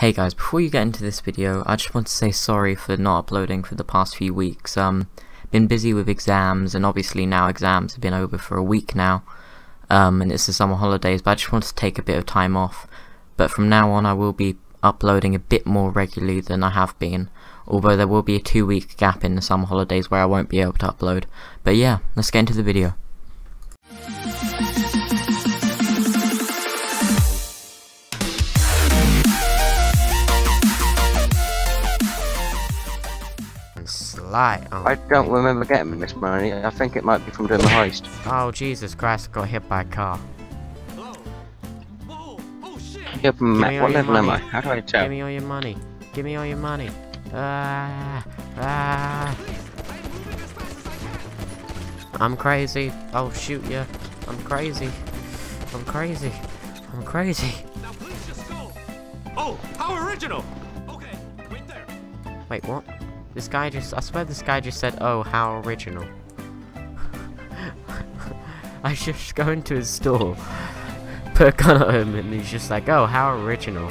Hey guys, before you get into this video, I just want to say sorry for not uploading for the past few weeks. Um, been busy with exams, and obviously now exams have been over for a week now, um, and it's the summer holidays, but I just wanted to take a bit of time off. But from now on I will be uploading a bit more regularly than I have been, although there will be a two week gap in the summer holidays where I won't be able to upload. But yeah, let's get into the video. Sly. Oh, I don't remember getting this money. I think it might be from doing the heist. Oh, Jesus Christ, I got hit by a car. Yep, me Matt, all what your level am I? money. How do I tell? Give me all your money. Give me all your money. Ah, ah. I'm crazy. I'll shoot you. I'm crazy. I'm crazy. I'm crazy. Now please just go. Oh, how original. Okay, wait there. Wait, what? This guy just, I swear this guy just said, oh, how original. I just go into his store, put a gun at him, and he's just like, oh, how original.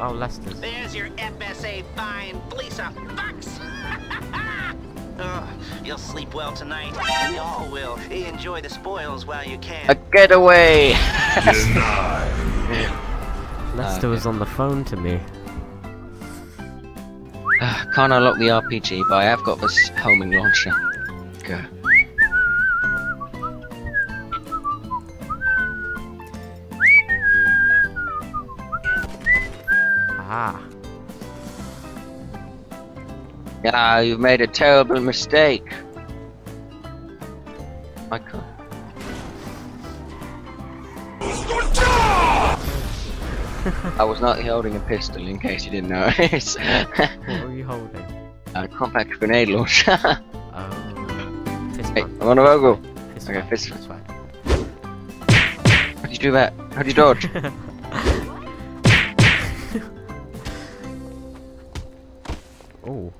Oh, Lester's. There's your FSA fine, police a fox. Ugh, oh, you'll sleep well tonight. We all will. Enjoy the spoils while you can. A can. getaway! Lester was on the phone to me. Can't unlock the RPG, but I have got this homing launcher. Go. Ah. Ah, you've made a terrible mistake. I I was not holding a pistol in case you didn't notice. What were you holding? a compact grenade launcher. Oh. Fist hey. I'm on a Vogel. Fist okay, fist- That's right. How do you do that? How do you dodge? Oh.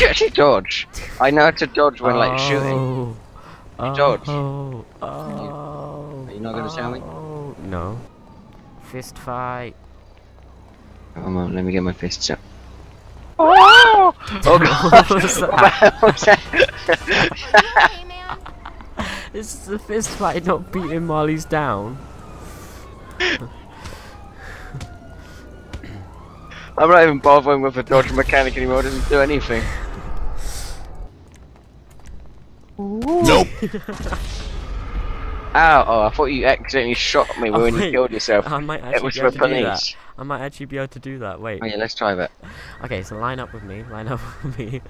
You actually dodge? I know how to dodge when like shooting. Oh. dodge. Oh. Oh. oh. Are not gonna tell me? Oh. No. Fist fight. Come on, let me get my fists up. Oh! Oh god! What was that? What was that? This is a fist fight, not beating Marley's down. I'm not even bothering with the dodge mechanic anymore, it doesn't do anything. Nope. Ow, oh, I thought you accidentally shot me Oh, when you killed yourself. I might It actually was be able for to do that. I might actually be able to do that. Wait. Oh yeah, let's try that. Okay, so line up with me. Line up with me.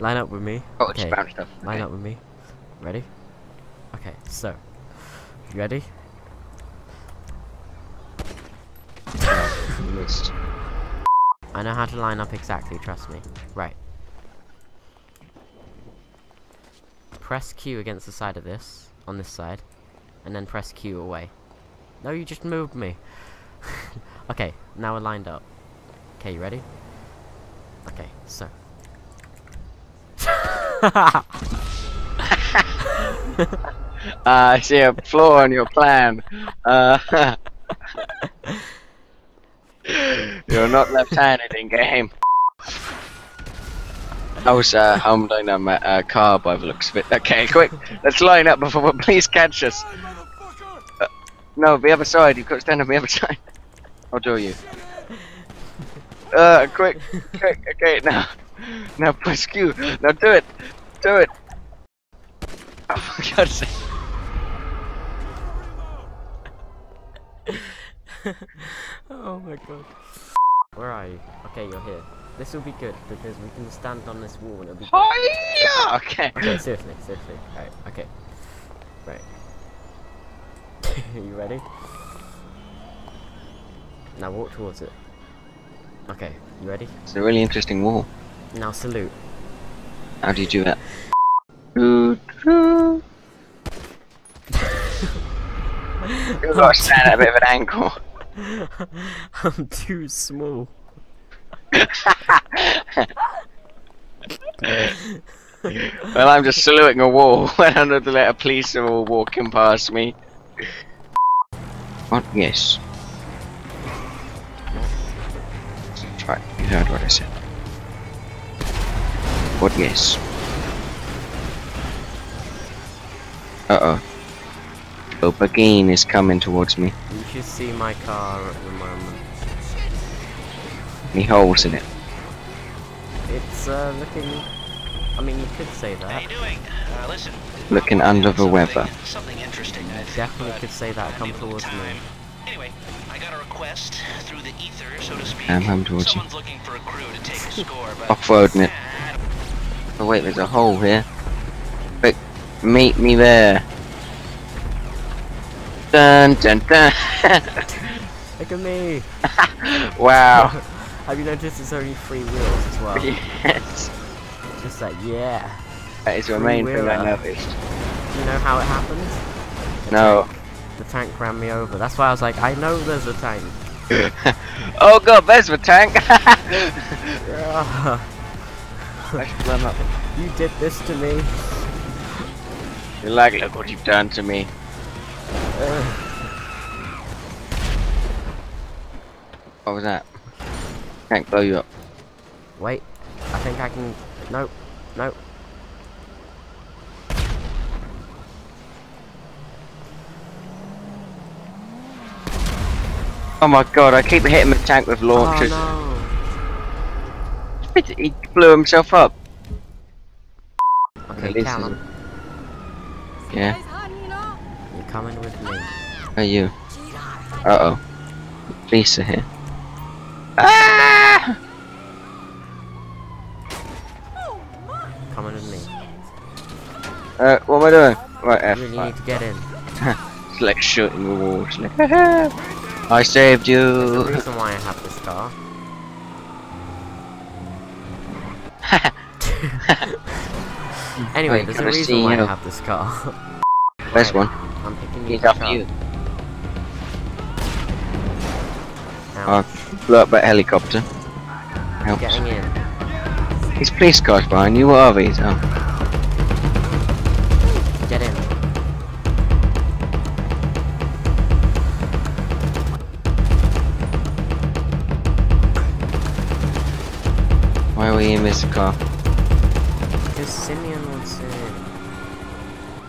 line up with me. Oh, it's okay. Line Okay. up with me. Ready? Okay, so. You ready? Missed. I know how to line up exactly, trust me. Right. Press Q against the side of this, on this side, and then press Q away. No, you just moved me. okay, now we're lined up. Okay, you ready? Okay, so. Uh, I see a flaw in your plan. Uh, you're not left-handed in game. I was uh, humbling on my uh, car by the looks of it. Okay, quick, let's line up before please catch us. No, the other side. You've got to stand on the other side. I'll do you. Uh, quick, quick. Okay, now, now press Q. Now do it, do it. Oh for God's sake. oh my god. Where are you? Okay, you're here. This will be good because we can stand on this wall and it'll be good. Hiya! Okay. Okay, seriously, seriously. Alright, okay. Right. you ready? Now walk towards it. Okay, you ready? It's a really interesting wall. Now salute. How do you do that? You've got to stand at a bit of an angle. I'm too small. well, I'm just saluting a wall when letter police are all walking past me. What? Yes. Right, you heard what I said. What? Yes. Uh oh. Opagine is coming towards me. You should see my car at the moment. Any holes in it? It's uh, looking. I mean, you could say that. How that. you doing? Uh, listen. Looking under the weather. Something interesting. I think, Definitely could say that. I Come need a little towards me. Anyway, I got a request through the ether, so to speak. I'm coming towards you. Someone's looking for a crew to take a score, but Off-roading it. Oh wait, there's a hole here. Quick, meet me there. Dun dun dun. Look at me. wow. Have you noticed it's only three wheels as well? yes. Just like yeah. That is the main thing I noticed. You know how it happened? The No. tank- The tank ran me over. That's why I was like, I know there's a tank. oh god, there's the tank! I should run up. you did this to me. You're like, look what you've done to me. Ugh. What was that? Can't blow you up. Wait, I think I can. Nope, nope. Oh my god, I keep hitting the tank with launchers. Oh He blew himself up. Okay, Callum, Yeah, you're coming with me. are you? Uh oh. Police are here. Ah! Coming with me. Uh, what am I doing? Right, You F. really need to get in. It's like shooting the wall. It's like, I saved There's a you. reason why I have this car. Anyway, there's a reason why I you? have this car. Right, one. I'm picking you He's back after up. you. I blew up that helicopter. Helps. getting in. These police cars behind you, what are these? Oh. Why are we in car? Because Simeon wants it.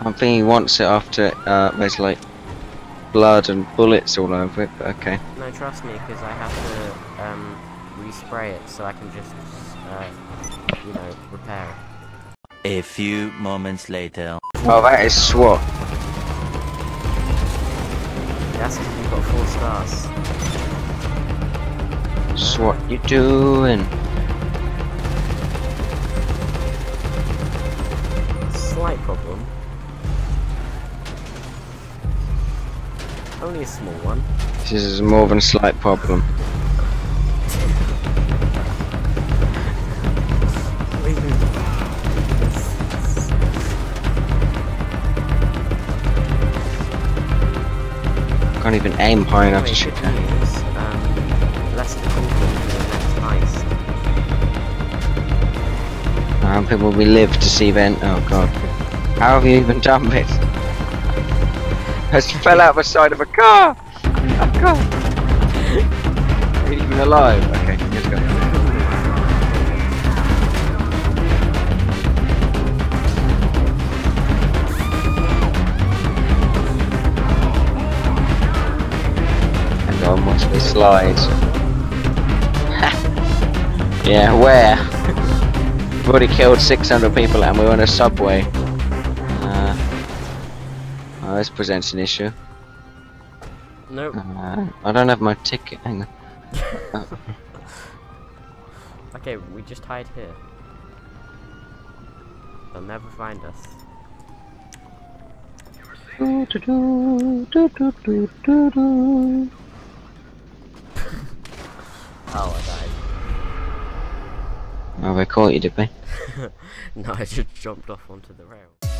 I think he wants it after uh, there's like blood and bullets all over it, but okay. No, trust me, because I have to um, respray it so I can just, uh, you know, repair it. A few moments later. Oh, that is SWAT. That's because you've got four stars. SWAT, you doing? Slight problem. Only a small one. This is more than a slight problem. Can't even aim high enough to shoot good that. um, Lester Coulton for the next heist. I hope people we live to see then. Oh god. How have you even done this? I just fell out of the side of a car! Oh god! Are even alive? Okay, let's go. Hang on, watch me slide. yeah, where? We've already killed 600 people and we're on a subway. Oh, this presents an issue. Nope. Uh, I don't have my ticket. Hang on. Uh, Okay, we just hide here. They'll never find us. Oh, I died. Oh, they caught you, did they? no, I just jumped off onto the rail.